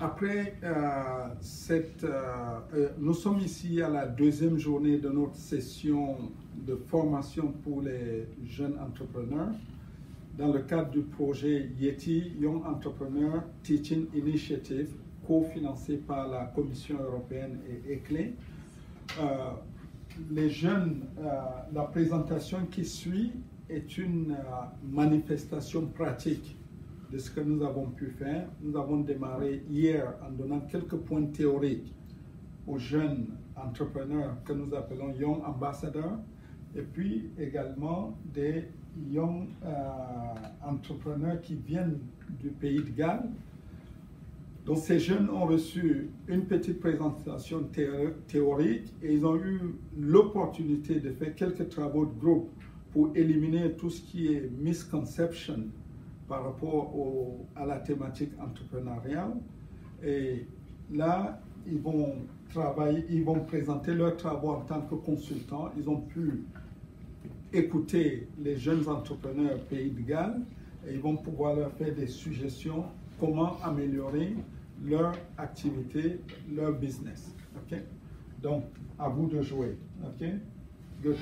après cette, nous sommes ici à la deuxième journée de notre session de formation pour les jeunes entrepreneurs dans le cadre du projet Yeti Young Entrepreneur Teaching Initiative, cofinancé par la Commission européenne et ECLE. Euh, les jeunes, euh, la présentation qui suit est une euh, manifestation pratique de ce que nous avons pu faire. Nous avons démarré hier en donnant quelques points théoriques aux jeunes entrepreneurs que nous appelons Young Ambassadors et puis également des young euh, entrepreneurs qui viennent du pays de Galles. Donc ces jeunes ont reçu une petite présentation théorique et ils ont eu l'opportunité de faire quelques travaux de groupe pour éliminer tout ce qui est misconception par rapport à la thématique entrepreneuriale. Et là, ils vont travailler, ils vont présenter leurs travaux en tant que consultants. Ils ont pu écouter les jeunes entrepreneurs Pays de Galles et ils vont pouvoir leur faire des suggestions comment améliorer leur activité, leur business. Donc, à vous de jouer. OK? Good.